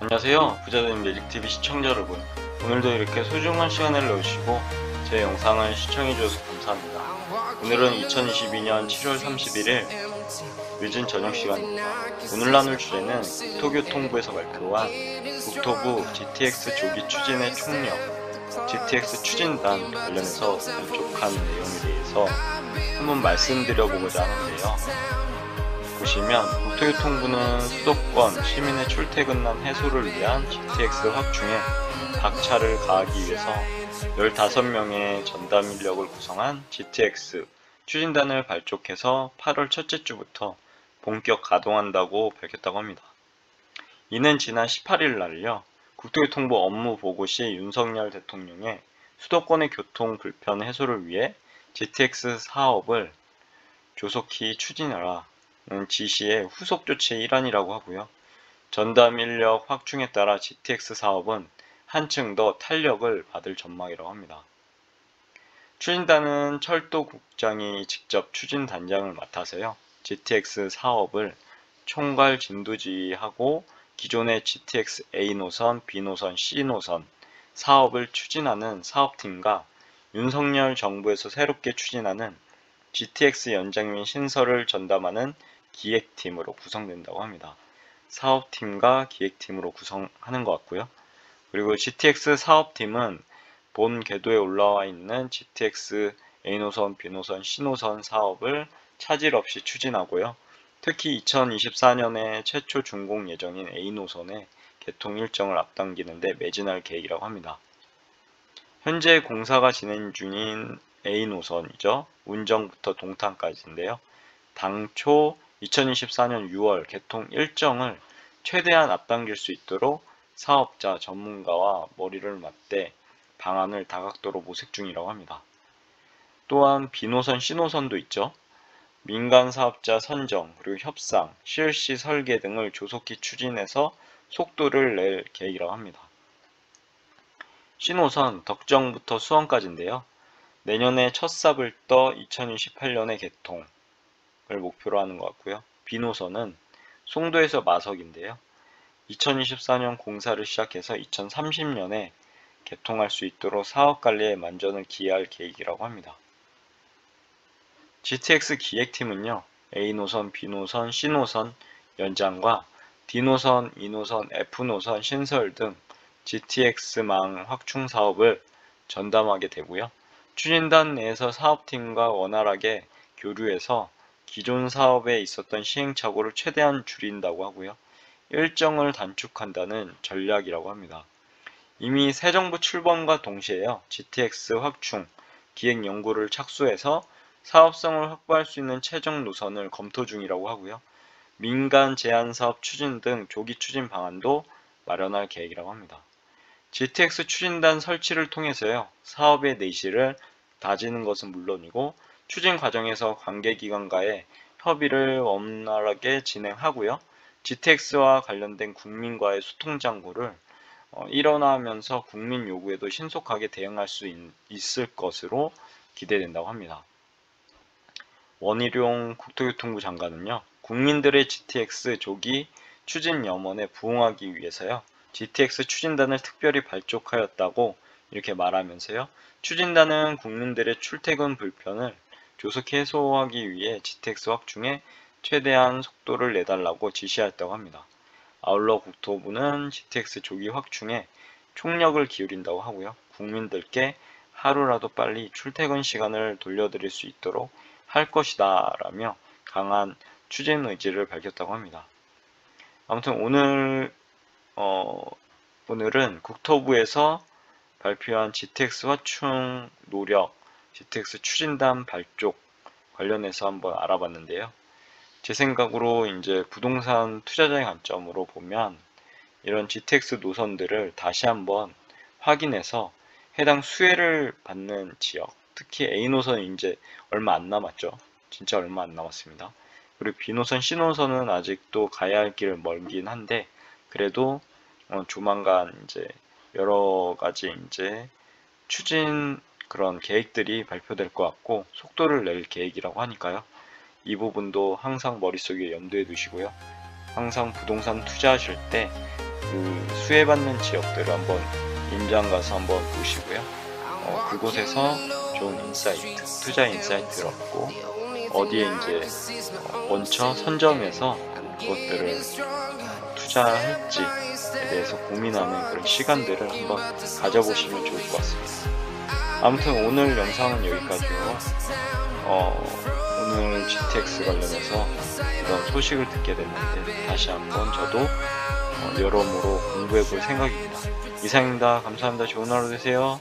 안녕하세요. 부자된 매직TV 시청자 여러분. 오늘도 이렇게 소중한 시간을 내주시고 제 영상을 시청해주셔서 감사합니다. 오늘은 2022년 7월 31일 늦은 저녁 시간입니다 오늘 나눌 주제는 국토교통부에서 발표한 국토부 GTX 조기 추진의 총력 GTX 추진단 관련해서 부족한 내용에 대해서 한번 말씀드려보고자 하는데요 보시면 국토교통부는 수도권 시민의 출퇴근난 해소를 위한 GTX 확충에 박차를 가하기 위해서 15명의 전담 인력을 구성한 GTX 추진단을 발족해서 8월 첫째 주부터 본격 가동한다고 밝혔다고 합니다. 이는 지난 18일 날요. 국토교통부 업무 보고 시 윤석열 대통령의 수도권의 교통 불편 해소를 위해 GTX 사업을 조속히 추진하라 지시의 후속 조치의 일환이라고 하고요. 전담 인력 확충에 따라 GTX 사업은 한층 더 탄력을 받을 전망이라고 합니다. 추진단은 철도국장이 직접 추진 단장을 맡아서요. GTX 사업을 총괄 진두지휘하고 기존의 GTX A 노선, B 노선, C 노선 사업을 추진하는 사업팀과 윤석열 정부에서 새롭게 추진하는 GTX 연장 및 신설을 전담하는 기획팀으로 구성된다고 합니다. 사업팀과 기획팀으로 구성하는 것 같고요. 그리고 GTX 사업팀은 본 궤도에 올라와 있는 GTX A노선, B노선, C노선 사업을 차질 없이 추진하고요. 특히 2024년에 최초 준공 예정인 A노선의 개통 일정을 앞당기는데 매진할 계획이라고 합니다. 현재 공사가 진행 중인 A노선이죠. 운정부터 동탄까지인데요. 당초 2024년 6월 개통 일정을 최대한 앞당길 수 있도록 사업자 전문가와 머리를 맞대 방안을 다각도로 모색 중이라고 합니다. 또한 B노선, C노선도 있죠. 민간 사업자 선정, 그리고 협상, 실시 설계 등을 조속히 추진해서 속도를 낼 계획이라고 합니다. C노선 덕정부터 수원까지인데요. 내년에 첫 삽을 떠 2028년에 개통, 을 목표로 하는 것 같고요. 비노선은 송도에서 마석인데요. 2024년 공사를 시작해서 2030년에 개통할 수 있도록 사업 관리에 만전을 기해할 계획이라고 합니다. GTX 기획팀은요. A노선, B노선, C노선 연장과 D노선, E노선, F노선 신설 등 GTX망 확충 사업을 전담하게 되고요. 추진단 내에서 사업팀과 원활하게 교류해서 기존 사업에 있었던 시행착오를 최대한 줄인다고 하고요. 일정을 단축한다는 전략이라고 합니다. 이미 새 정부 출범과 동시에요. GTX 확충, 기획 연구를 착수해서 사업성을 확보할 수 있는 최종 노선을 검토 중이라고 하고요. 민간 제한 사업 추진 등 조기 추진 방안도 마련할 계획이라고 합니다. GTX 추진단 설치를 통해서요. 사업의 내실을 다지는 것은 물론이고 추진 과정에서 관계기관과의 협의를 원활하게 진행하고요. GTX와 관련된 국민과의 소통 장구를 어, 일어나면서 국민 요구에도 신속하게 대응할 수 있, 을 것으로 기대된다고 합니다. 원희룡 국토교통부 장관은요. 국민들의 GTX 조기 추진 염원에 부응하기 위해서요. GTX 추진단을 특별히 발족하였다고 이렇게 말하면서요. 추진단은 국민들의 출퇴근 불편을 조속 해소하기 위해 GTX 확충에 최대한 속도를 내달라고 지시하였다고 합니다. 아울러 국토부는 GTX 조기 확충에 총력을 기울인다고 하고요. 국민들께 하루라도 빨리 출퇴근 시간을 돌려드릴 수 있도록 할 것이다 라며 강한 추진 의지를 밝혔다고 합니다. 아무튼 오늘 어, 오늘은 국토부에서 발표한 GTX 확충 노력 GTX 추진단 발족 관련해서 한번 알아봤는데요. 제 생각으로 이제 부동산 투자자의 관점으로 보면 이런 GTX 노선들을 다시 한번 확인해서 해당 수혜를 받는 지역, 특히 A 노선이 이제 얼마 안 남았죠. 진짜 얼마 안 남았습니다. 그리고 B 노선, C 노선은 아직도 가야 할 길을 멀긴 한데 그래도 어, 조만간 이제 여러 가지 이제 추진 그런 계획들이 발표될 것 같고 속도를 낼 계획이라고 하니까요. 이 부분도 항상 머릿속에 염두에 두시고요. 항상 부동산 투자하실 때 그 수혜받는 지역들을 한번 임장 가서 한번 보시고요. 어, 그곳에서 좋은 insight, 투자 insight를 얻고 어디에 이제 어, 먼저 선정해서 그것들을 투자할지에 대해서 고민하는 그런 시간들을 한번 가져보시면 좋을 것 같습니다. 아무튼 오늘 영상은 여기까지고 어, 오늘 GTX 관련해서 이런 소식을 듣게 됐는데 다시 한번 저도 어, 여러모로 공부해 볼 생각입니다. 이상입니다. 감사합니다. 좋은 하루 되세요.